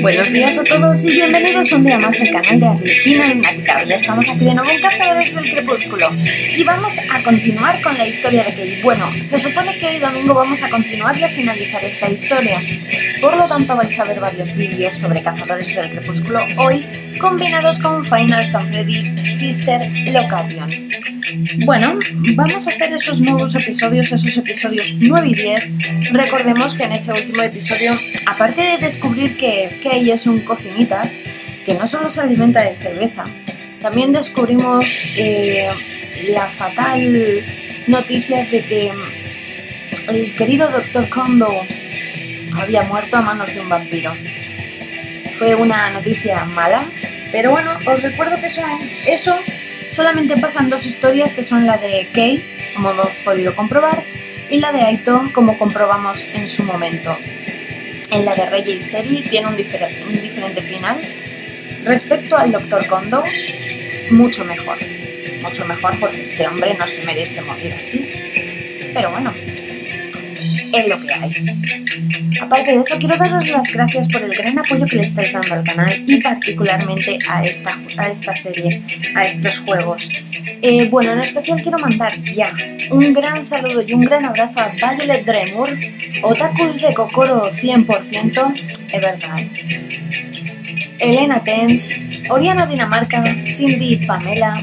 Buenos días a todos y bienvenidos un día más al canal de Arlequina Lunática. Ya estamos aquí de nuevo en Cazadores del Crepúsculo y vamos a continuar con la historia de Kate. Bueno, se supone que hoy domingo vamos a continuar y a finalizar esta historia. Por lo tanto vais a ver varios vídeos sobre Cazadores del Crepúsculo hoy combinados con Final Freddy Sister Location. Bueno, vamos a hacer esos nuevos episodios, esos episodios 9 y 10. Recordemos que en ese último episodio, aparte de descubrir que Kay es un cocinitas, que no solo se alimenta de cerveza, también descubrimos eh, la fatal noticia de que el querido Dr. Kondo había muerto a manos de un vampiro. Fue una noticia mala, pero bueno, os recuerdo que eso, eso solamente pasan dos historias que son la de Kei, como hemos podido comprobar, y la de Aito, como comprobamos en su momento. En la de Rey y Seri tiene un, un diferente final. Respecto al Dr. Kondo, mucho mejor. Mucho mejor porque este hombre no se merece morir así. Pero bueno, es lo que hay. Aparte de eso, quiero daros las gracias por el gran apoyo que le estáis dando al canal y particularmente a esta, a esta serie, a estos juegos. Eh, bueno, en especial quiero mandar ya un gran saludo y un gran abrazo a Violet Dremur, Otakus de Kokoro 100%, es verdad. Elena Tens, Oriana Dinamarca, Cindy Pamela,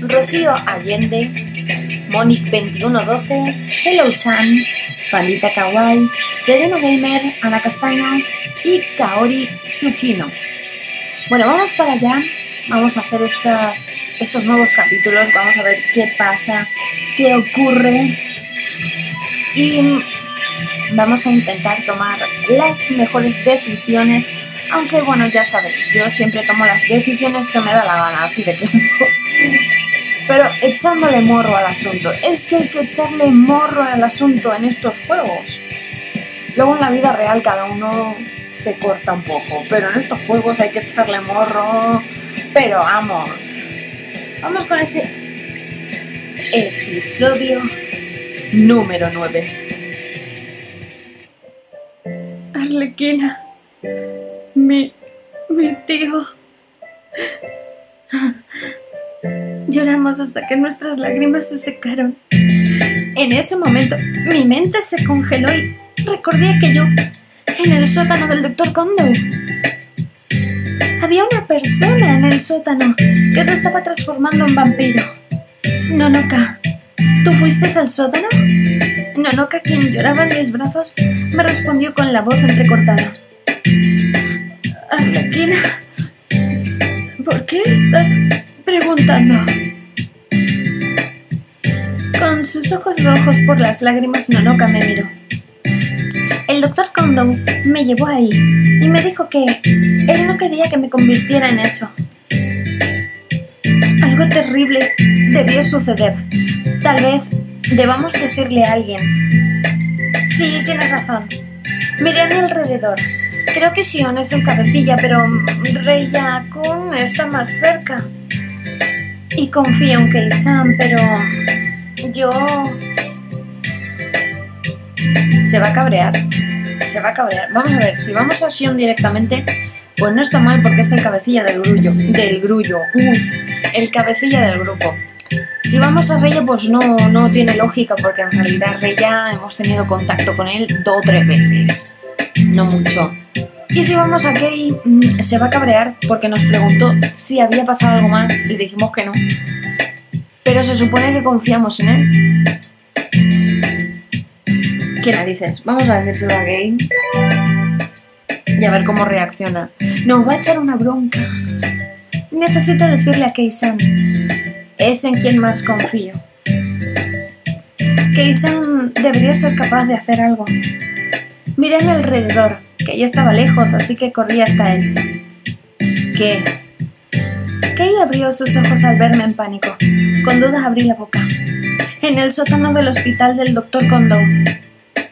Rocío Allende, Monic2112, Hello Chan, Pandita Kawaii, Serena Gamer, Ana Castaño y Kaori Tsukino. Bueno, vamos para allá, vamos a hacer estas, estos nuevos capítulos, vamos a ver qué pasa, qué ocurre. Y vamos a intentar tomar las mejores decisiones, aunque bueno, ya sabéis, yo siempre tomo las decisiones que me da la gana, así de claro pero echándole morro al asunto. Es que hay que echarle morro al asunto en estos juegos. Luego en la vida real cada uno se corta un poco, pero en estos juegos hay que echarle morro. Pero vamos, vamos con ese episodio número 9. Arlequina, mi, mi tío. Lloramos hasta que nuestras lágrimas se secaron. En ese momento, mi mente se congeló y recordé aquello en el sótano del doctor Kondo. Había una persona en el sótano que se estaba transformando en vampiro. Nonoka, ¿tú fuiste al sótano? Nonoka, quien lloraba en mis brazos, me respondió con la voz entrecortada. Arlequina, ¿por qué estás preguntando? Con sus ojos rojos por las lágrimas, Nonoka me miró. El doctor Kondo me llevó ahí y me dijo que él no quería que me convirtiera en eso. Algo terrible debió suceder. Tal vez debamos decirle a alguien. Sí, tienes razón. Miré a mi alrededor. Creo que Shion es el cabecilla, pero Reya Kun está más cerca. Y confío en Kei-san, pero yo... Se va a cabrear. Se va a cabrear. Vamos a ver, si vamos a Shion directamente, pues no está mal porque es el cabecilla del grullo. Del grullo. Uy, el cabecilla del grupo. Si vamos a Reya, pues no, no tiene lógica porque en realidad Reya hemos tenido contacto con él dos o tres veces. No mucho. Y si vamos a Kay, mm, se va a cabrear porque nos preguntó si había pasado algo más y dijimos que no. Pero se supone que confiamos en él. ¿Qué narices? Vamos a decírselo a Gay. Y a ver cómo reacciona. Nos va a echar una bronca. Necesito decirle a Kei-san. Es en quien más confío. Kei-san debería ser capaz de hacer algo. Miré a mi alrededor, que ya estaba lejos, así que corrí hasta él. ¿Qué? Kei abrió sus ojos al verme en pánico. Con dudas abrí la boca. En el sótano del hospital del doctor Kondo.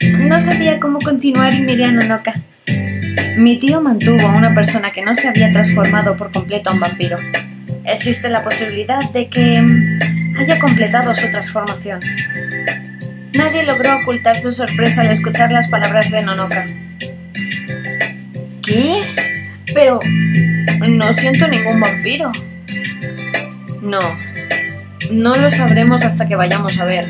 No sabía cómo continuar y miré a Nonoka. Mi tío mantuvo a una persona que no se había transformado por completo a un vampiro. Existe la posibilidad de que haya completado su transformación. Nadie logró ocultar su sorpresa al escuchar las palabras de Nonoka. ¿Qué? Pero no siento ningún vampiro. No, no lo sabremos hasta que vayamos a ver.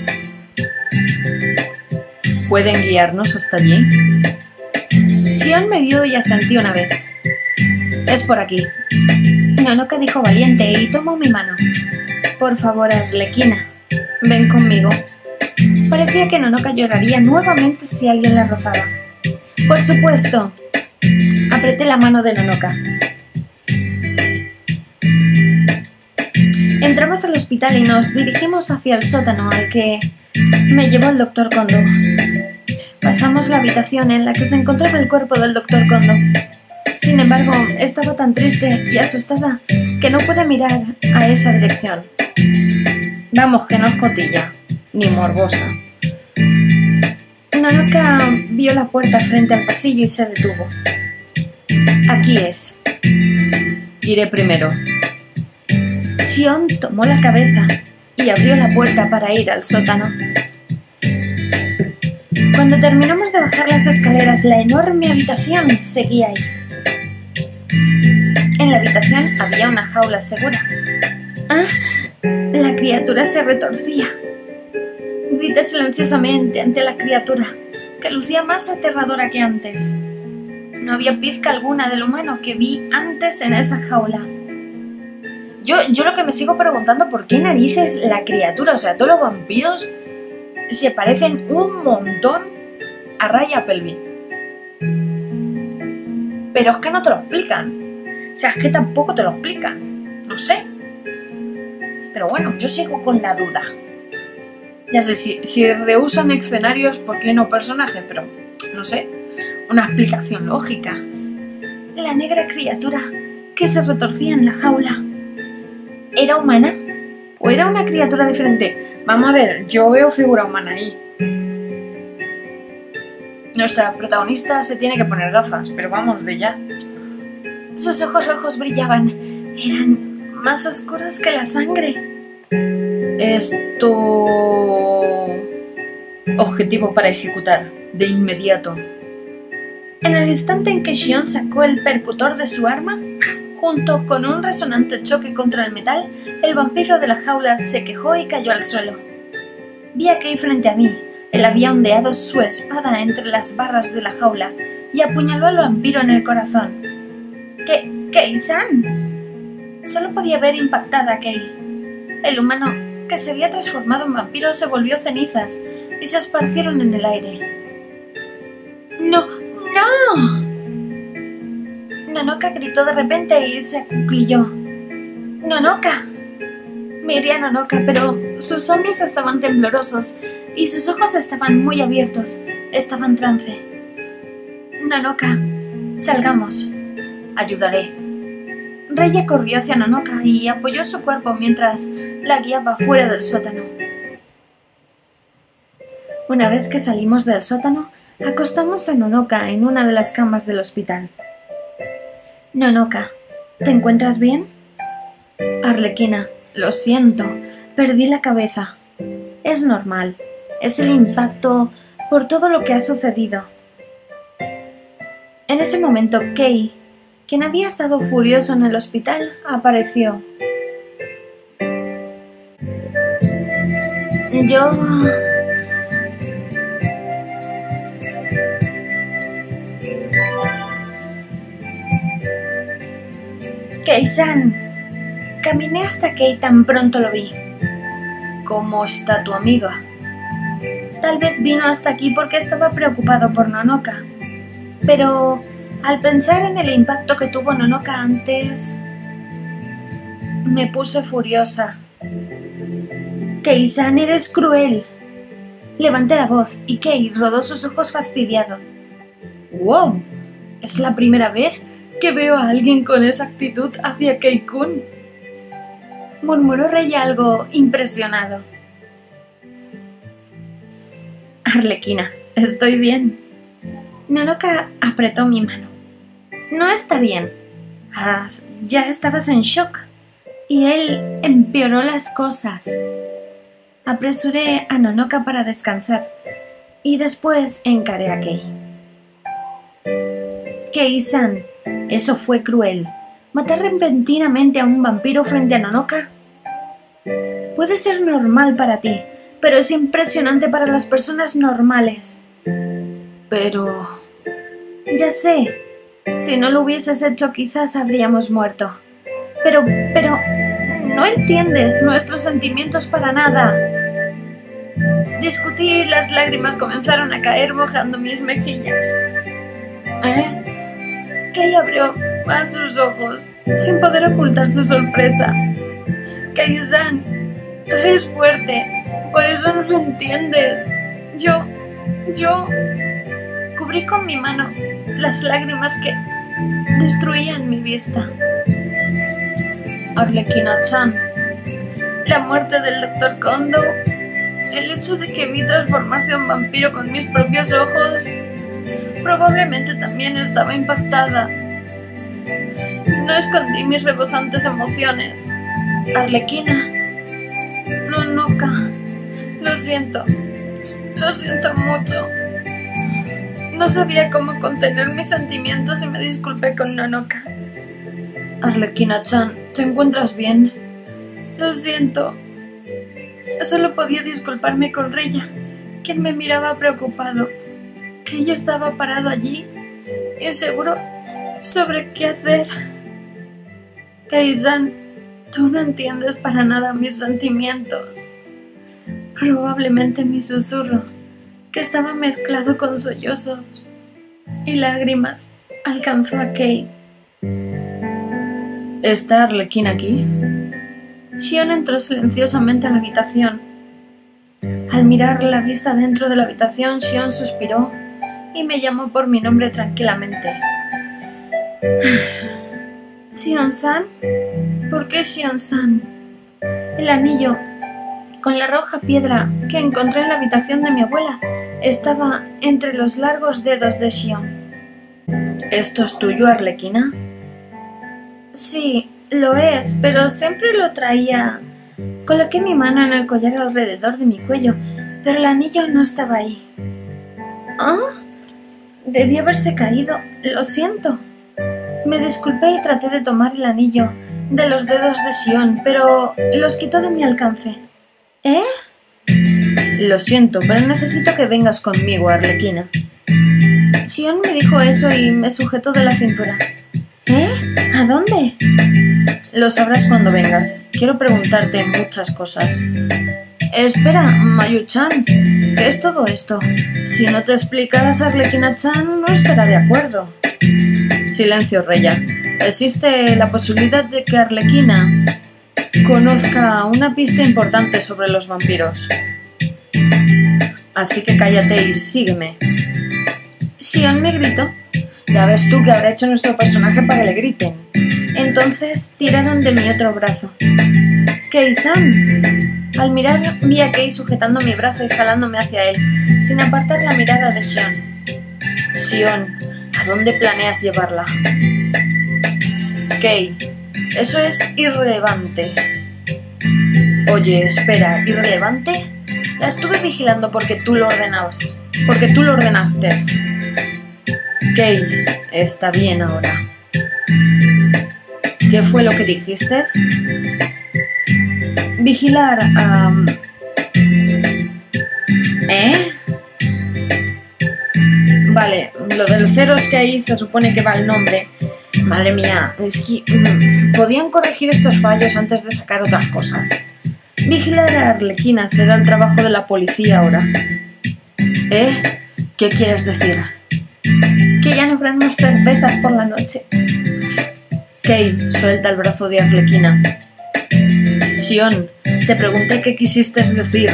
¿Pueden guiarnos hasta allí? Sion me vio y asentí una vez. Es por aquí. Nonoka dijo valiente y tomó mi mano. Por favor, Arlequina, ven conmigo. Parecía que Nonoka lloraría nuevamente si alguien la rozaba. Por supuesto. Apreté la mano de Nonoka. Entramos al hospital y nos dirigimos hacia el sótano al que me llevó el doctor Kondo. Pasamos la habitación en la que se encontraba el cuerpo del doctor Kondo. Sin embargo, estaba tan triste y asustada que no pude mirar a esa dirección. Vamos, que no es cotilla, ni morbosa. Nanoka vio la puerta frente al pasillo y se detuvo. Aquí es. Iré primero. Sion tomó la cabeza y abrió la puerta para ir al sótano. Cuando terminamos de bajar las escaleras, la enorme habitación seguía ahí. En la habitación había una jaula segura. ¡Ah! La criatura se retorcía. Grité silenciosamente ante la criatura, que lucía más aterradora que antes. No había pizca alguna del humano que vi antes en esa jaula. Yo, yo lo que me sigo preguntando, ¿por qué narices la criatura? O sea, todos los vampiros se parecen un montón a Ray Appleby. Pero es que no te lo explican. O sea, es que tampoco te lo explican. No sé. Pero bueno, yo sigo con la duda. Ya sé, si, si rehusan escenarios, ¿por qué no personajes? Pero, no sé, una explicación lógica. La negra criatura que se retorcía en la jaula. ¿Era humana? ¿O era una criatura diferente? Vamos a ver, yo veo figura humana ahí. Nuestra protagonista se tiene que poner gafas, pero vamos de ya. Sus ojos rojos brillaban. Eran más oscuros que la sangre. Esto... Objetivo para ejecutar, de inmediato. En el instante en que Shion sacó el percutor de su arma, junto con un resonante choque contra el metal, el vampiro de la jaula se quejó y cayó al suelo. Vi a Kei frente a mí. Él había ondeado su espada entre las barras de la jaula y apuñaló al vampiro en el corazón. ¿Qué? ¿Kei-san? Solo podía ver impactada a Kei. El humano que se había transformado en vampiro se volvió cenizas y se esparcieron en el aire. ¡No! ¡No! Nonoka gritó de repente y se acuclilló. ¡Nonoka! Miré a Nonoka, pero sus hombros estaban temblorosos y sus ojos estaban muy abiertos. Estaba en trance. Nonoka, salgamos. Ayudaré. Reya corrió hacia Nonoka y apoyó su cuerpo mientras la guiaba fuera del sótano. Una vez que salimos del sótano, acostamos a Nonoka en una de las camas del hospital. Nonoka, ¿te encuentras bien? Arlequina, lo siento, perdí la cabeza. Es normal, es el impacto por todo lo que ha sucedido. En ese momento, Kei, quien había estado furioso en el hospital, apareció. Yo... Kei-san. Caminé hasta que tan pronto lo vi. ¿Cómo está tu amiga? Tal vez vino hasta aquí porque estaba preocupado por Nonoka. Pero al pensar en el impacto que tuvo Nonoka antes, me puse furiosa. Kei-san, eres cruel. Levanté la voz y Kei rodó sus ojos fastidiado. ¡Wow! Es la primera vez que veo a alguien con esa actitud hacia Kei-kun. Murmuró Rey algo impresionado. Arlequina, estoy bien. Nanoka apretó mi mano. No está bien. Ah, ya estabas en shock. Y él empeoró las cosas. Apresuré a Nonoka para descansar y después encaré a Kei. Kei-san, eso fue cruel. Matar repentinamente a un vampiro frente a Nonoka puede ser normal para ti, pero es impresionante para las personas normales. Pero... Ya sé, si no lo hubieses hecho quizás habríamos muerto. Pero, pero... No entiendes nuestros sentimientos para nada. Discutí y las lágrimas comenzaron a caer mojando mis mejillas. ¿Eh? Kay abrió más sus ojos, sin poder ocultar su sorpresa. Kay-san, tú eres fuerte, por eso no lo entiendes. Yo, yo cubrí con mi mano las lágrimas que destruían mi vista. Arlequina-chan, la muerte del Dr. Kondo, el hecho de que vi transformarse en vampiro con mis propios ojos, probablemente también estaba impactada. No escondí mis rebosantes emociones. Arlequina, no, nunca. Lo siento. Lo siento mucho. No sabía cómo contener mis sentimientos y me disculpé con Nonoka. Arlequina-chan, ¿te encuentras bien? Lo siento. Solo podía disculparme con Reya, quien me miraba preocupado. Que ella estaba parado allí, inseguro sobre qué hacer. Kaisan, tú no entiendes para nada mis sentimientos. Probablemente mi susurro que estaba mezclado con sollozos y lágrimas, alcanzó a Kate. ¿Está Arlequín aquí? Shion entró silenciosamente a la habitación. Al mirar la vista dentro de la habitación, Shion suspiró y me llamó por mi nombre tranquilamente. ¿Shion-san? ¿Por qué Shion-san? El anillo con la roja piedra que encontré en la habitación de mi abuela estaba entre los largos dedos de Shion. ¿Esto es tuyo, Arlequina? Sí, lo es, pero siempre lo traía. Coloqué mi mano en el collar alrededor de mi cuello, pero el anillo no estaba ahí. ¿Ah? Debí haberse caído. Lo siento. Me disculpé y traté de tomar el anillo de los dedos de Shion, pero los quitó de mi alcance. ¿Eh? Lo siento, pero necesito que vengas conmigo, Arlequina. Sion me dijo eso y me sujetó de la cintura. ¿Eh? ¿A dónde? Lo sabrás cuando vengas. Quiero preguntarte muchas cosas. Espera, Mayu-chan, ¿qué es todo esto? Si no te explicas, Arlequina-chan no estará de acuerdo. Silencio, Reya. Existe la posibilidad de que Arlequina conozca una pista importante sobre los vampiros. Así que cállate y sígueme. Sion me gritó. Ya ves tú qué habrá hecho nuestro personaje para que le griten. Entonces tiraron de mi otro brazo. Kei-san. Al mirar vi a Kei sujetando mi brazo y jalándome hacia él, sin apartar la mirada de Sion. Sion, ¿a dónde planeas llevarla? Kei, eso es irrelevante. Oye, espera, ¿irrelevante? La estuve vigilando porque tú lo ordenabas. Porque tú lo ordenaste. Kay, está bien ahora. ¿Qué fue lo que dijiste? Vigilar a... ¿Eh? Vale, lo del cero es que ahí se supone que va el nombre. Madre mía, es que mm, podían corregir estos fallos antes de sacar otras cosas. Vigilar a Arlequina será el trabajo de la policía ahora. ¿Eh? ¿Qué quieres decir? Que ya no habrán más cervezas por la noche. Kay, suelta el brazo de Arlequina. Sion, te pregunté qué quisiste decir.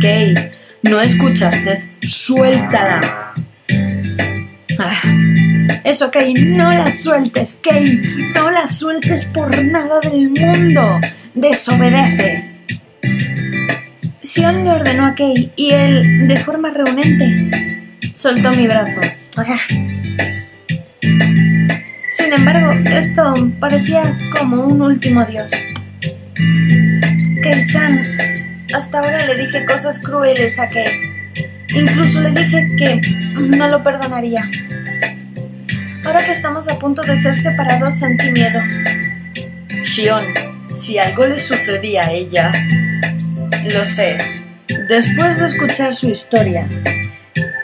Kay, ¿no escuchaste? Suéltala. Ah. Eso, Kay, no la sueltes, Kay, no la sueltes por nada del mundo desobedece. Sion le ordenó a Kei y él, de forma reunente, soltó mi brazo. Sin embargo, esto parecía como un último adiós. Kei-san, hasta ahora le dije cosas crueles a Kei. Incluso le dije que no lo perdonaría. Ahora que estamos a punto de ser separados, sentí miedo. Shion, si algo le sucedía a ella... Lo sé. Después de escuchar su historia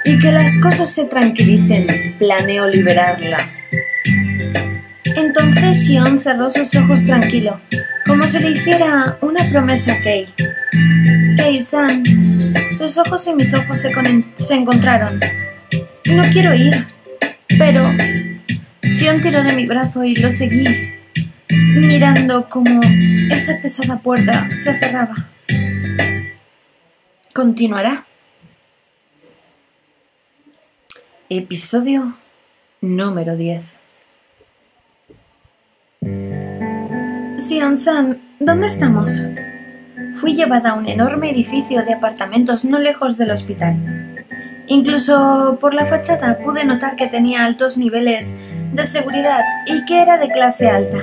y que las cosas se tranquilicen, planeo liberarla. Entonces Shion cerró sus ojos tranquilo, como si le hiciera una promesa a Kei. Kei-san, sus ojos y mis ojos se, se encontraron. No quiero ir, pero Sion tiró de mi brazo y lo seguí, mirando como esa pesada puerta se cerraba. Continuará. Episodio número 10. Sion-san, ¿dónde estamos? Fui llevada a un enorme edificio de apartamentos no lejos del hospital. Incluso por la fachada pude notar que tenía altos niveles de seguridad y que era de clase alta.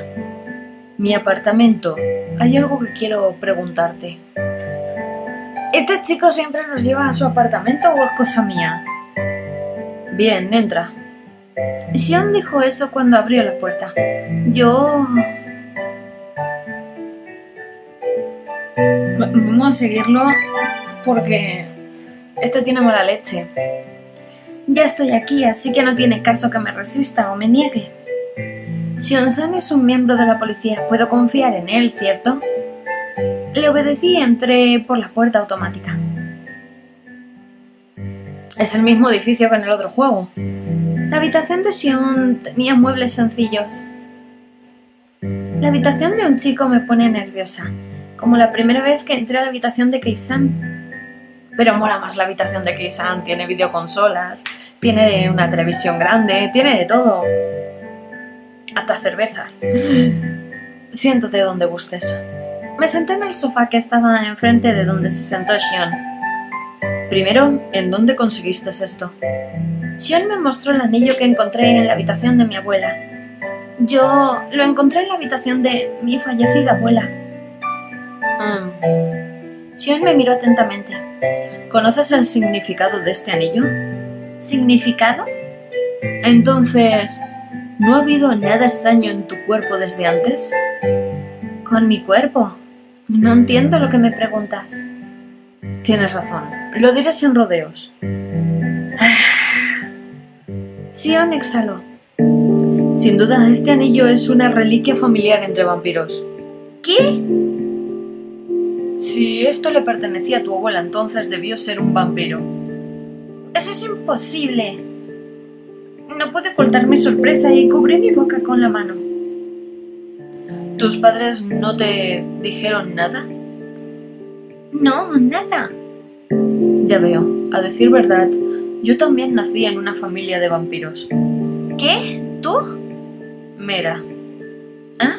Mi apartamento. Hay algo que quiero preguntarte. ¿Este chico siempre nos lleva a su apartamento o es cosa mía? Bien, entra. Xion dijo eso cuando abrió la puerta. Yo... Vamos a seguirlo porque este tiene mala leche. Ya estoy aquí, así que no tiene caso que me resista o me niegue. Xion-san es un miembro de la policía. Puedo confiar en él, ¿cierto? Le obedecí y entré por la puerta automática. Es el mismo edificio que en el otro juego. La habitación de Xion tenía muebles sencillos. La habitación de un chico me pone nerviosa, como la primera vez que entré a la habitación de Keisan. Pero mola más la habitación de Keisan, tiene videoconsolas, tiene una televisión grande, tiene de todo. Hasta cervezas. Siéntate donde gustes. Me senté en el sofá que estaba enfrente de donde se sentó Xion. Primero, ¿en dónde conseguiste esto? Xion me mostró el anillo que encontré en la habitación de mi abuela. Yo lo encontré en la habitación de mi fallecida abuela. Xion me miró atentamente. ¿Conoces el significado de este anillo? ¿Significado? Entonces, ¿no ha habido nada extraño en tu cuerpo desde antes? ¿Con mi cuerpo? No entiendo lo que me preguntas. Tienes razón. Lo diré sin rodeos. Sion exhaló. Sin duda, este anillo es una reliquia familiar entre vampiros. ¿Qué? Si esto le pertenecía a tu abuela, entonces debió ser un vampiro. Eso es imposible. No pude ocultar mi sorpresa y cubrí mi boca con la mano. ¿Tus padres no te dijeron nada? No, nada. Ya veo. A decir verdad, yo también nací en una familia de vampiros. ¿Qué? ¿Tú? Mera. ¿Ah?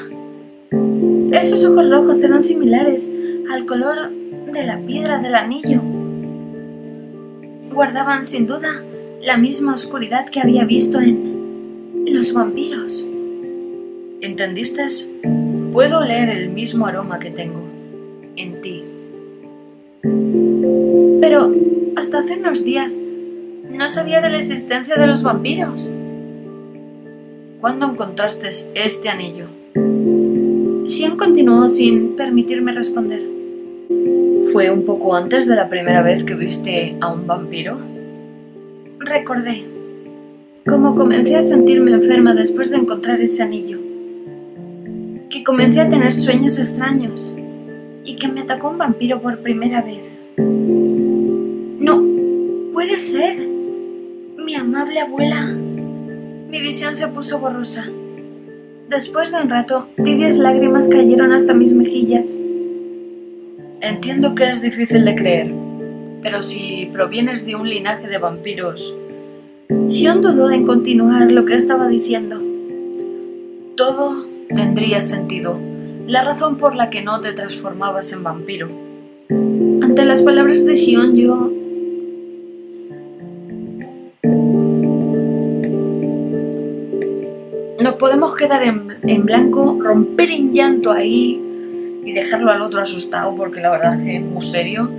Esos ojos rojos eran similares al color de la piedra del anillo. Guardaban sin duda la misma oscuridad que había visto en los vampiros. ¿Entendiste? Puedo oler el mismo aroma que tengo en ti. Pero hasta hace unos días no sabía de la existencia de los vampiros. ¿Cuándo encontraste este anillo? Xion continuó sin permitirme responder. ¿Fue un poco antes de la primera vez que viste a un vampiro? Recordé cómo comencé a sentirme enferma después de encontrar ese anillo que comencé a tener sueños extraños y que me atacó un vampiro por primera vez. No, puede ser. Mi amable abuela. Mi visión se puso borrosa. Después de un rato, tibias lágrimas cayeron hasta mis mejillas. Entiendo que es difícil de creer, pero si provienes de un linaje de vampiros... Xion dudó en continuar lo que estaba diciendo. Todo tendría sentido la razón por la que no te transformabas en vampiro. Ante las palabras de Xion, yo... Nos podemos quedar en, en, blanco, romper en llanto ahí y dejarlo al otro asustado porque la verdad es que es muy serio,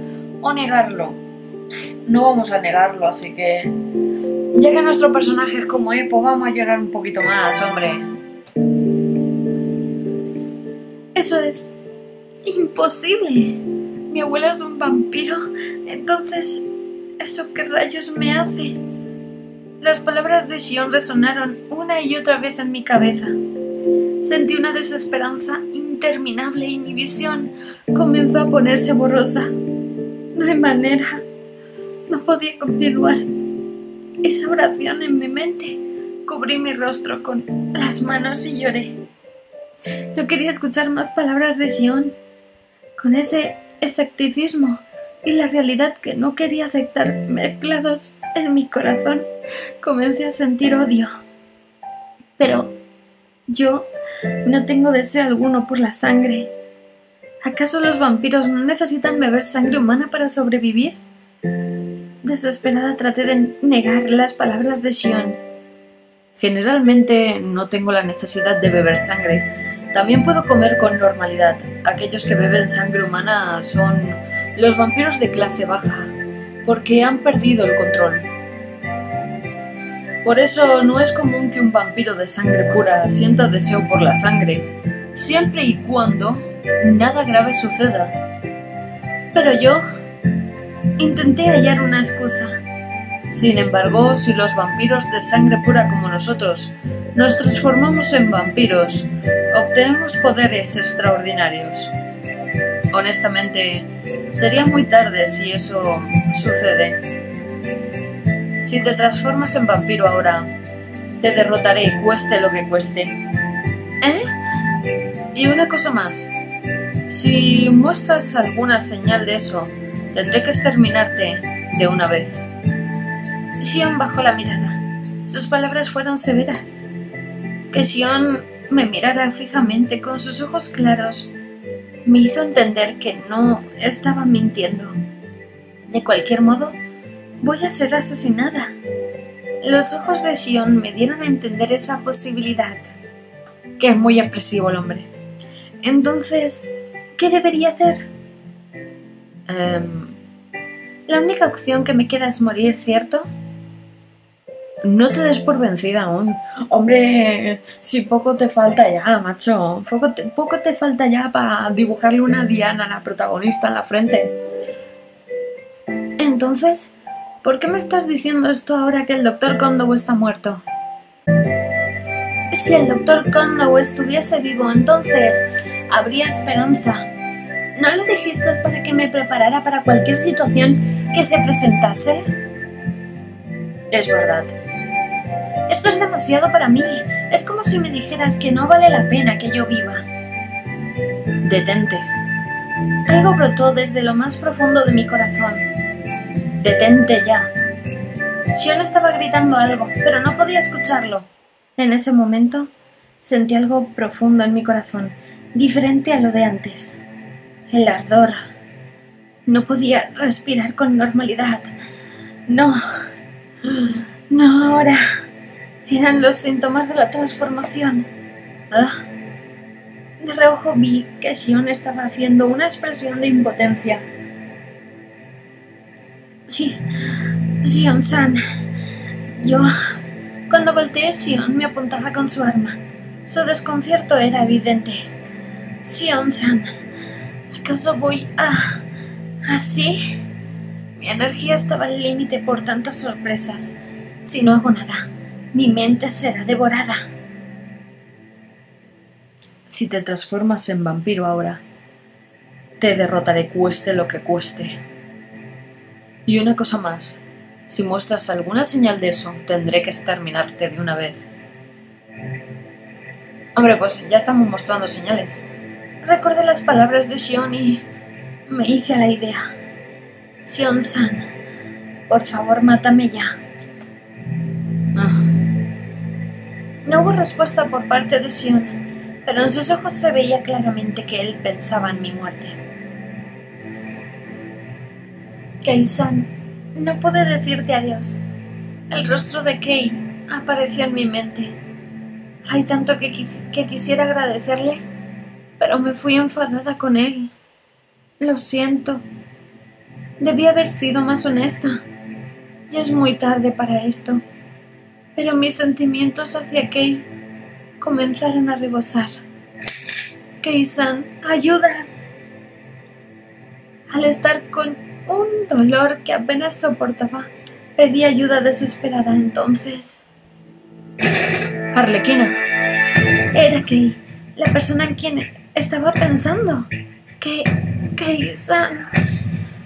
o negarlo. No vamos a negarlo, así que Ya que nuestro personaje es como Epo, vamos a llorar un poquito más, hombre. Eso es imposible. Mi abuela es un vampiro, entonces, ¿eso qué rayos me hace? Las palabras de Sion resonaron una y otra vez en mi cabeza. Sentí una desesperanza interminable y mi visión comenzó a ponerse borrosa. No hay manera. No podía continuar. Esa oración en mi mente. Cubrí mi rostro con las manos y lloré. No quería escuchar más palabras de Sion. Con ese escepticismo y la realidad que no quería aceptar mezclados en mi corazón, comencé a sentir odio. Pero yo no tengo deseo alguno por la sangre. ¿Acaso los vampiros no necesitan beber sangre humana para sobrevivir? Desesperada traté de negar las palabras de Shion. Generalmente no tengo la necesidad de beber sangre, también puedo comer con normalidad. Aquellos que beben sangre humana son los vampiros de clase baja, porque han perdido el control. Por eso no es común que un vampiro de sangre pura sienta deseo por la sangre, siempre y cuando nada grave suceda. Pero yo intenté hallar una excusa. Sin embargo, si los vampiros de sangre pura como nosotros nos transformamos en vampiros, obtenemos poderes extraordinarios. Honestamente, sería muy tarde si eso sucede. Si te transformas en vampiro ahora, te derrotaré cueste lo que cueste. ¿Eh? Y una cosa más. Si muestras alguna señal de eso, tendré que exterminarte de una vez. Sion bajó la mirada. Sus palabras fueron severas. Que Sion me mirara fijamente con sus ojos claros me hizo entender que no estaba mintiendo. De cualquier modo, voy a ser asesinada. Los ojos de Sion me dieron a entender esa posibilidad. Que es muy expresivo el hombre. Entonces, ¿qué debería hacer? Em, la única opción que me queda es morir, ¿cierto? No te des por vencida aún. Hombre, si poco te falta ya, macho. Poco te, poco te falta ya para dibujarle una Diana a la protagonista en la frente. Entonces, ¿por qué me estás diciendo esto ahora que el doctor Condow está muerto? Si el doctor Condow estuviese vivo, entonces habría esperanza. ¿No lo dijiste para que me preparara para cualquier situación que se presentase? Es verdad. Esto es demasiado para mí. Es como si me dijeras que no vale la pena que yo viva. Detente. Algo brotó desde lo más profundo de mi corazón. Detente ya. Sion estaba gritando algo, pero no podía escucharlo. En ese momento sentí algo profundo en mi corazón, diferente a lo de antes. El ardor. No podía respirar con normalidad. No. No ahora. Eran los síntomas de la transformación. Ah. De reojo vi que Sion estaba haciendo una expresión de impotencia. Sí, Sion-san. Yo... Cuando volteé, Sion me apuntaba con su arma. Su desconcierto era evidente. Sion-san, ¿acaso voy a... así? Mi energía estaba al límite por tantas sorpresas. Si no hago nada, mi mente será devorada. Si te transformas en vampiro ahora, te derrotaré cueste lo que cueste. Y una cosa más, si muestras alguna señal de eso, tendré que exterminarte de una vez. Hombre, pues ya estamos mostrando señales. Recordé las palabras de Shion y me hice a la idea. Shion-san, por favor, mátame ya. No hubo respuesta por parte de Sion, pero en sus ojos se veía claramente que él pensaba en mi muerte. Kei-san, no pude decirte adiós. El rostro de Kei apareció en mi mente. Hay tanto que, que quisiera agradecerle, pero me fui enfadada con él. Lo siento. Debí haber sido más honesta. Ya es muy tarde para esto. pero mis sentimientos hacia Kei comenzaron a rebosar. Kei-san, ayuda. Al estar con un dolor que apenas soportaba, pedí ayuda desesperada entonces. Arlequina. Era Kei, la persona en quien estaba pensando. Kei, Kei-san.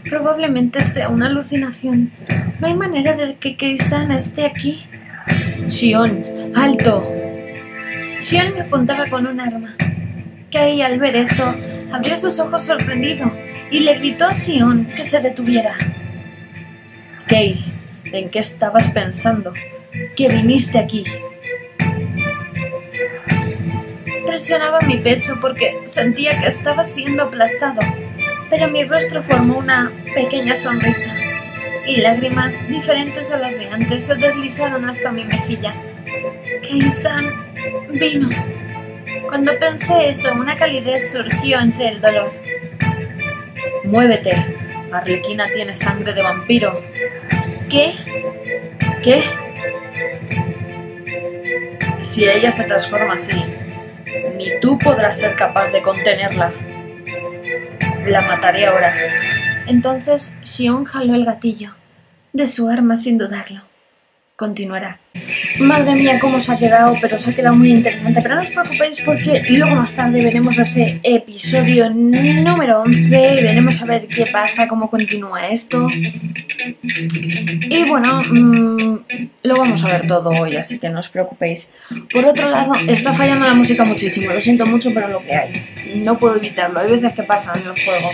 Probablemente sea una alucinación. No hay manera de que Kei-san esté aquí. Shion, alto. Shion me apuntaba con un arma. Kei, al ver esto, abrió sus ojos sorprendido y le gritó a Shion que se detuviera. Kei, ¿en qué estabas pensando? ¿Que viniste aquí? Presionaba mi pecho porque sentía que estaba siendo aplastado, pero mi rostro formó una pequeña sonrisa y lágrimas diferentes a las de antes se deslizaron hasta mi mejilla. Kei-san vino. Cuando pensé eso, una calidez surgió entre el dolor. Muévete. Arlequina tiene sangre de vampiro. ¿Qué? ¿Qué? Si ella se transforma así, ni tú podrás ser capaz de contenerla. La mataré ahora. Entonces Xion jaló el gatillo de su arma sin dudarlo. Continuará. Madre mía, cómo se ha quedado, pero se ha quedado muy interesante. Pero no os preocupéis porque luego más tarde veremos ese episodio número 11 y veremos a ver qué pasa, cómo continúa esto. Y bueno, mmm, lo vamos a ver todo hoy, así que no os preocupéis. Por otro lado, está fallando la música muchísimo, lo siento mucho, pero lo que hay. No puedo evitarlo, hay veces que pasan en el juego.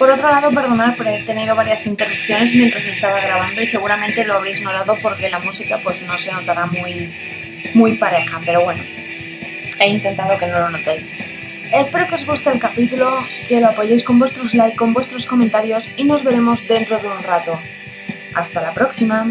Por otro lado, perdonad por haber tenido varias interrupciones mientras estaba grabando y seguramente lo habréis notado porque la música pues no se notará muy, muy pareja, pero bueno, he intentado que no lo notéis. Espero que os guste el capítulo, que lo apoyéis con vuestros likes, con vuestros comentarios y nos veremos dentro de un rato. Hasta la próxima.